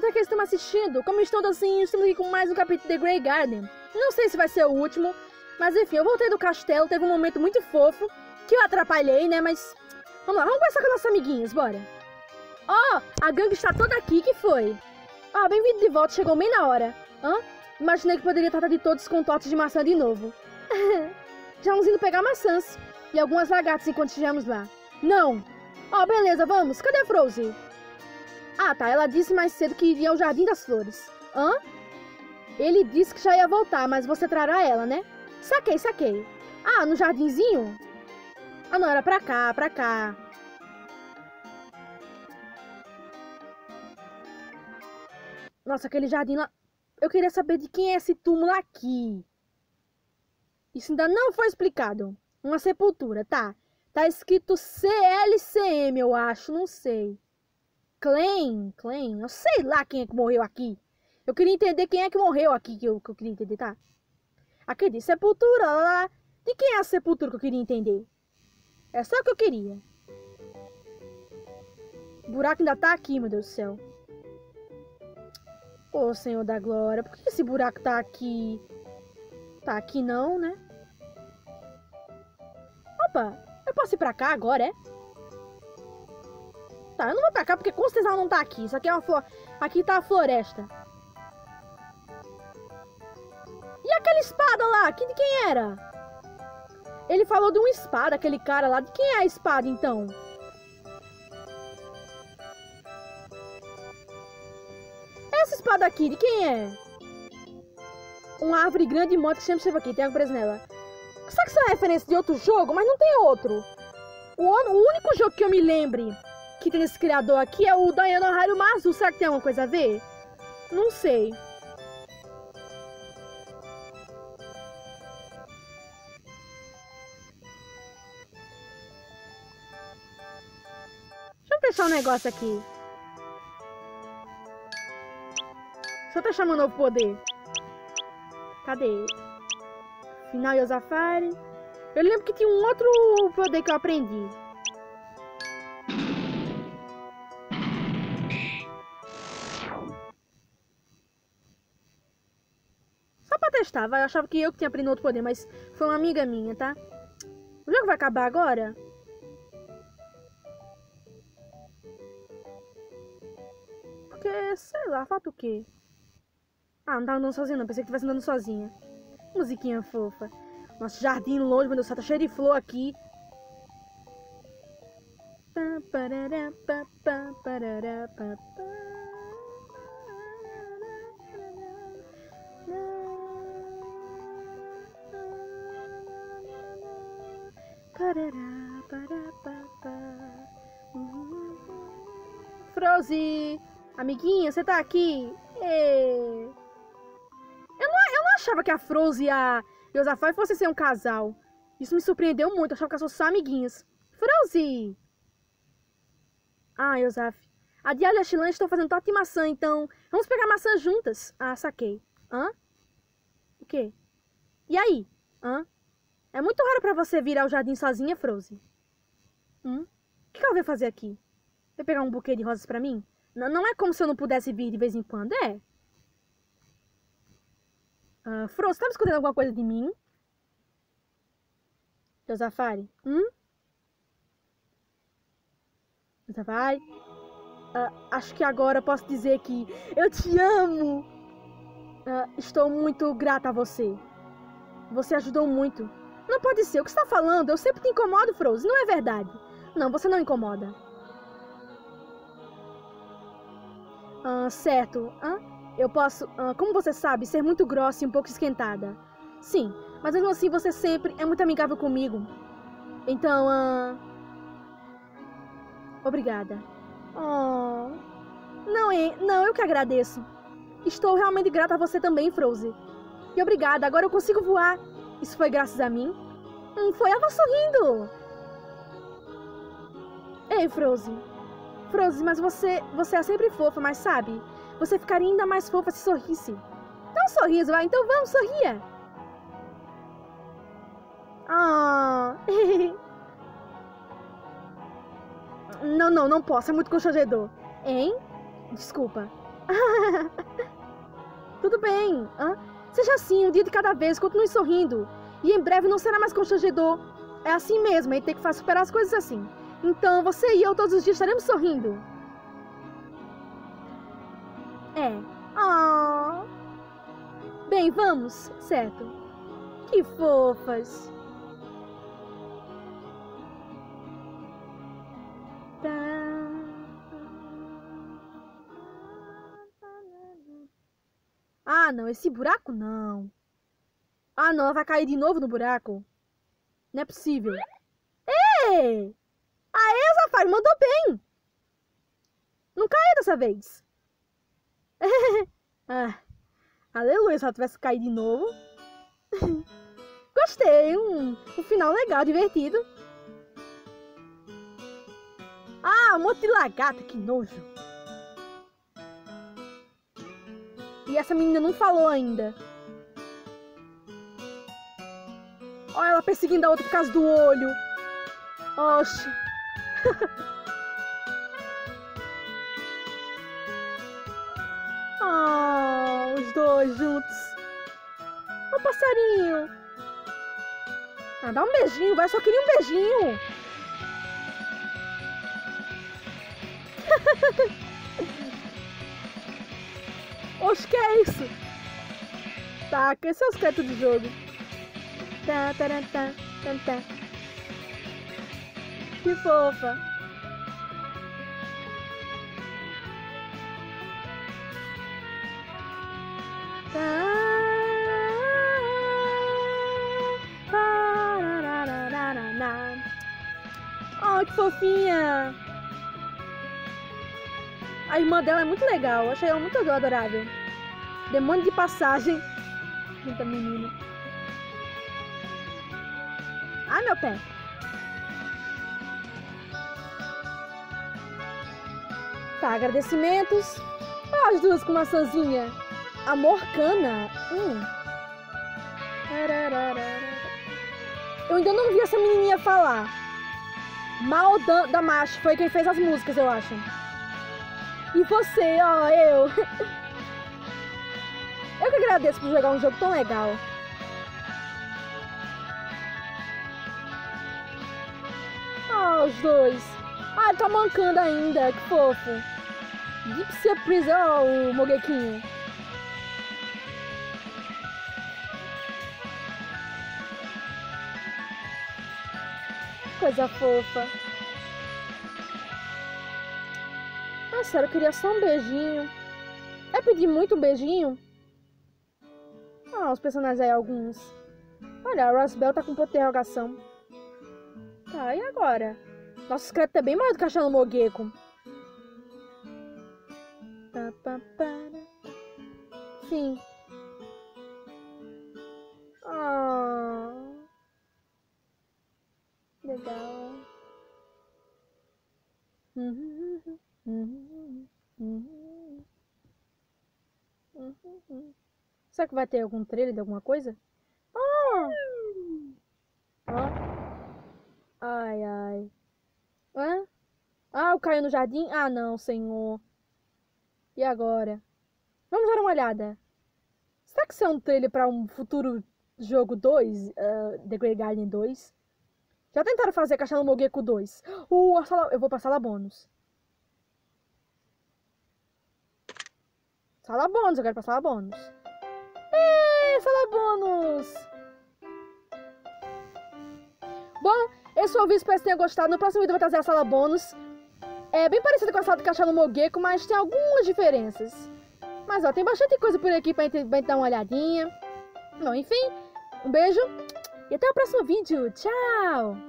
Pra que estão assistindo? Como estão assim? Estamos aqui com mais um capítulo de Grey Garden. Não sei se vai ser o último, mas enfim, eu voltei do castelo, teve um momento muito fofo, que eu atrapalhei, né, mas... Vamos lá, vamos conversar com nossos amiguinhos, bora. Ó, oh, a gangue está toda aqui, que foi? Ah, oh, bem-vindo de volta, chegou bem na hora. Hã? Imaginei que poderia tratar de todos com totes de maçã de novo. Já vamos indo pegar maçãs. E algumas lagartas enquanto estivemos lá. Não! Ó, oh, beleza, vamos. Cadê a Frozen? Ah, tá. Ela disse mais cedo que iria ao Jardim das Flores. Hã? Ele disse que já ia voltar, mas você trará ela, né? Saquei, saquei. Ah, no jardinzinho? Ah, não, era pra cá, pra cá. Nossa, aquele jardim lá... Eu queria saber de quem é esse túmulo aqui. Isso ainda não foi explicado. Uma sepultura, tá. Tá escrito CLCM, eu acho, não sei. Klein, Klein, eu sei lá quem é que morreu aqui. Eu queria entender quem é que morreu aqui, que eu, que eu queria entender, tá? Aqui diz sepultura, lá. De quem é a sepultura que eu queria entender? É só o que eu queria. O buraco ainda tá aqui, meu Deus do céu. Ô, Senhor da Glória, por que esse buraco tá aqui? Tá aqui não, né? Opa, eu posso ir pra cá agora, é? Tá, eu não vou pra cá porque com certeza ela não tá aqui. Isso aqui é uma flor... Aqui tá a floresta. E aquela espada lá? Que de quem era? Ele falou de uma espada, aquele cara lá. De quem é a espada, então? Essa espada aqui, de quem é? Uma árvore grande e morta que sempre esteve aqui. Tem algo preso nela. Será que isso é referência de outro jogo? Mas não tem outro. O, único jogo que eu me lembre que tem esse criador aqui é o Dayano Haru Mazu. Será que tem alguma coisa a ver? Não sei. Deixa eu fechar um negócio aqui. Até chamar um novo poder. Cadê? Final Yosafari. Eu lembro que tinha um outro poder que eu aprendi. Eu achava que eu que tinha aprendido outro poder, mas foi uma amiga minha, tá? O jogo vai acabar agora? Porque, sei lá, falta o quê? Ah, não tava andando sozinha não, pensei que tivesse andando sozinha. Musiquinha fofa. Nosso jardim longe, meu Deus, tá cheio de flor aqui. Frozy! Amiguinha, você tá aqui? Ei achava que a Frozen e a Yosafai fossem ser um casal. Isso me surpreendeu muito, eu achava que elas fossem só amiguinhas. Frozen! Ah, Yosaf. A Diária e a Chilan estão fazendo torta de maçã, então vamos pegar maçã juntas. Ah, saquei. Hã? O quê? E aí? Hã? É muito raro para você vir ao jardim sozinha, Frozen. Hum? O que ela veio fazer aqui? Vai pegar um buquê de rosas para mim? N não é como se eu não pudesse vir de vez em quando, é? Uh, Fro, você tá me escondendo alguma coisa de mim? Josafari? Hum? Josafari? Uh, acho que agora posso dizer que eu te amo. Uh, estou muito grata a você. Você ajudou muito. Não pode ser. O que está falando? Eu sempre te incomodo, Frozen. Não é verdade. Não, você não incomoda. Uh, certo. Hã? Eu posso, uh, como você sabe, ser muito grossa e um pouco esquentada. Sim, mas mesmo assim você sempre é muito amigável comigo. Então, uh... obrigada. Oh. Não, é, não, eu que agradeço. Estou realmente grata a você também, Frozen. E obrigada, agora eu consigo voar. Isso foi graças a mim? Hum, foi ela sorrindo. Ei, Frozen. Frozen, mas você, você é sempre fofa, mas sabe? Você ficaria ainda mais fofa se sorrisse. Dá um sorriso, vai. Então vamos, sorria. Ah. não, não, não posso. É muito constrangedor. Hein? Desculpa. Tudo bem. Hã? Seja assim, um dia de cada vez, continue sorrindo. E em breve não será mais constrangedor. É assim mesmo, a gente tem que superar as coisas assim. Então, você e eu todos os dias estaremos sorrindo. É. Ah. Bem, vamos, certo. Que fofas. Não, esse buraco não. Ah, não, ela vai cair de novo no buraco. Não é possível. Ei! Aê, Zafari, mandou bem! Não caiu dessa vez. ah, aleluia, se ela tivesse caído de novo. Gostei, um, um final legal, divertido. Ah, um monte de que nojo. E essa menina não falou ainda. Olha ela perseguindo a outra por causa do olho. Oxe. ah, os dois juntos. Ô passarinho. Ah, dá um beijinho, vai. Só queria um beijinho. Oxe, que é isso? Tá, que esse é o créditos do jogo. Tá, tá, tá, tá, tá. Que fofa. Oh, que fofinha! A irmã dela é muito legal, achei ela muito adorável. Demônio de passagem. Muita menina. Ai, meu pé. Tá, agradecimentos. Ah, as duas com maçãzinha. Amor cana. Hum. Eu ainda não vi essa menininha falar. Mal da, da foi quem fez as músicas, eu acho. E você, ó, eu. Eu que agradeço por jogar um jogo tão legal. Ah, os dois. Ah, ele tá mancando ainda, que fofo. Deep Surprise, ó, o moguequinho. Coisa fofa. Ah, sério, eu queria só um beijinho. É pedir muito um beijinho? Ah, os personagens aí, alguns. Olha, a Rosbell tá com ponto de interrogação. Tá, e agora? Nosso crédito é bem maior do que achando Mogeco. Fim. Será que vai ter algum trailer de alguma coisa? Ah! Ah. Ai, ai. Hã? Ah, o caiu no jardim? Ah, não, senhor. E agora? Vamos dar uma olhada. Será que isso é um trailer para um futuro jogo 2? Uh, The Grey Garden 2? Já tentaram fazer Castelo Mogeco 2? Uh, sala... eu vou pra sala bônus. Sala bônus, eu quero pra sala bônus. Sala bônus! Bom, esse foi o vídeo, espero que tenha gostado. No próximo vídeo eu vou trazer a sala bônus. É bem parecida com a sala do Castelo Mogeco, mas tem algumas diferenças. Mas ó, tem bastante coisa por aqui pra gente, pra gente dar uma olhadinha. Bom, enfim, um beijo e até o próximo vídeo. Tchau!